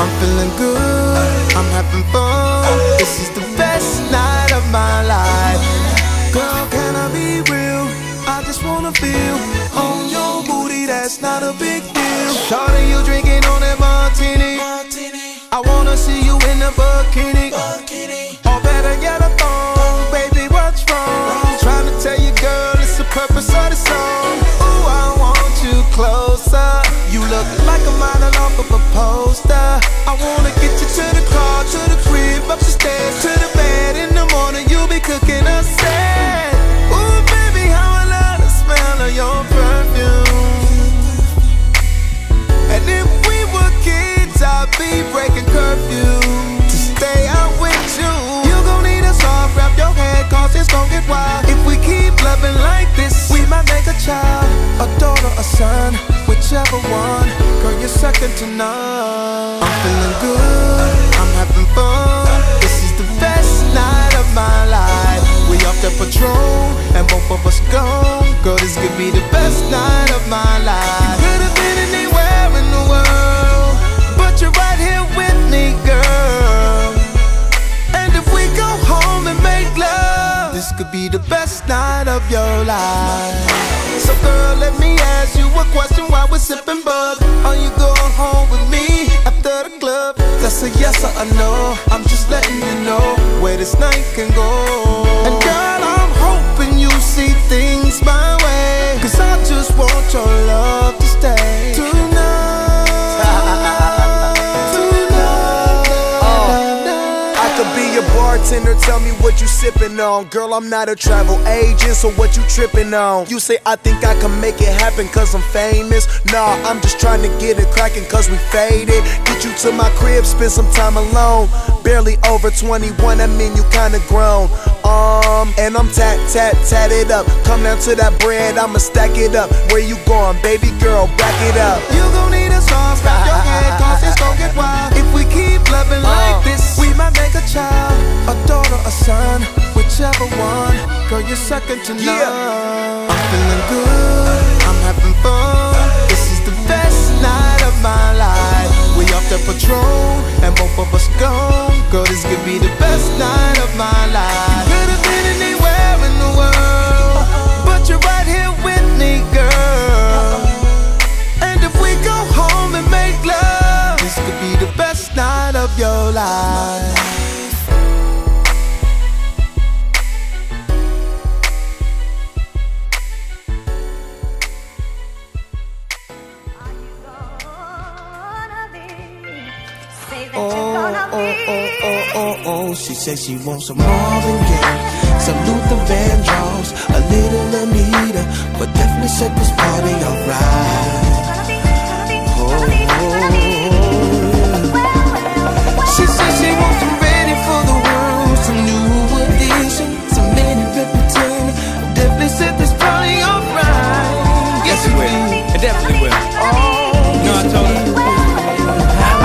I'm feeling good, I'm having fun. This is the best night of my life. Girl, can I be real? I just wanna feel on your booty, that's not a big deal. Shawty, you drinking on that martini. I wanna see you in a bikini. You look like a model off of a poster. I wanna get you to the car, to the crib, up the stairs, to the bed. In the morning, you'll be cooking a set. A daughter, a son, whichever one. Girl, you're second to none. I'm feeling good, I'm having fun. This is the best night of my life. We off the patrol, and both of us gone. Girl, this could be the best night of my life. You could have been anywhere in the world, but you're right here with me, girl. And if we go home and make love, this could be the best night of your life. So, girl, let me ask you a question while we're sipping bud. Are you going home with me after the club? That's a yes or a no. I'm just letting you know where this night can go. And, girl, bartender, tell me what you sipping on. Girl, I'm not a travel agent, so what you tripping on? You say I think I can make it happen cause I'm famous. Nah, I'm just trying to get it cracking cause we faded. Get you to my crib, spend some time alone. Barely over 21, I mean you kinda grown. Um, and I'm tat tat tatted up. Come down to that bread, I'ma stack it up. Where you going, baby girl? Back it up. You gon' need a song, wrap second to none. I'm feeling good, I'm having fun. This is the best night of my life. We off the patrol, and both of us gone. Girl, this could be the best night of my life. You Could have been anywhere in the world, but you're right here with me, girl. And if we go home and make love, this could be the best night of your life. Oh, oh, oh, oh. She said she wants some Marvin Gaye, some Luther Vandross, a little Anita, but definitely set this party alright. Oh, oh, oh, She said she wants some ready for the world, some new edition, some mini Reputation. Definitely set this party alright. Yes, it will. It definitely will. Oh, No, I told her.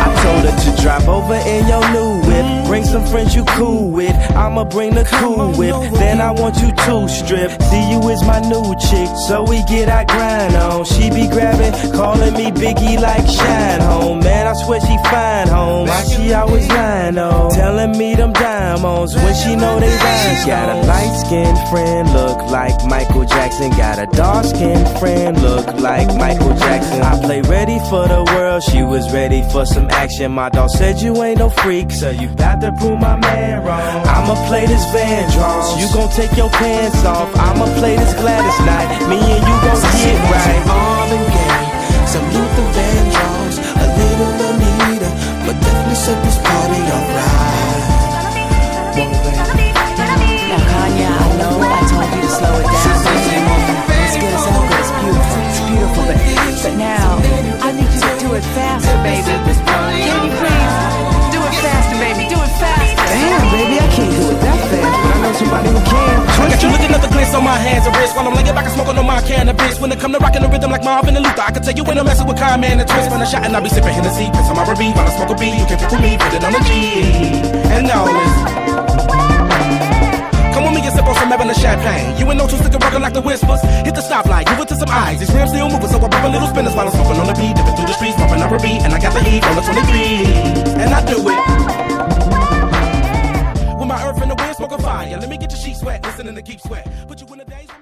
I told her to drive over in your new. Bring some friends you cool with. I'ma bring the cool whip. Then I want you to strip. See you is my new chick, so we get our grind on. She be grabbing, calling me Biggie like Shine Home. Man, I swear she fine always lying on? Telling me them diamonds when she know they rhyme. She got a light skinned friend, look like Michael Jackson. Got a dark skinned friend, look like Michael Jackson. I play ready for the world, she was ready for some action. My dog said you ain't no freak, so you got to prove my man wrong. I'ma play this Van Vandross, you gon' take your pants off. I'ma play this Gladys Knight, me and you gon' get right. bitch. When it come to rocking the rhythm like Marvin and Luther, I can tell you when I'm messing with Kyle, man, and twist. Find a shot and I'll be sipping Hennessy. Piss on my Ruby, while I smoke a B. You can pick with me, put it on the G. And now Come with me and sip on some Evelyn champagne. You ain't no two stick rockin' like the whispers. Hit the stoplight, give it to some eyes. These rims still moving, so I pop a little spinners while I'm smokin' on the B. Dippin' through the streets, poppin' up a B, and I got the E on the 23. And I do it. With my earth in the wind, smoking fire. Let me get your sheets wet, listen to keep sweat. Put you in the days.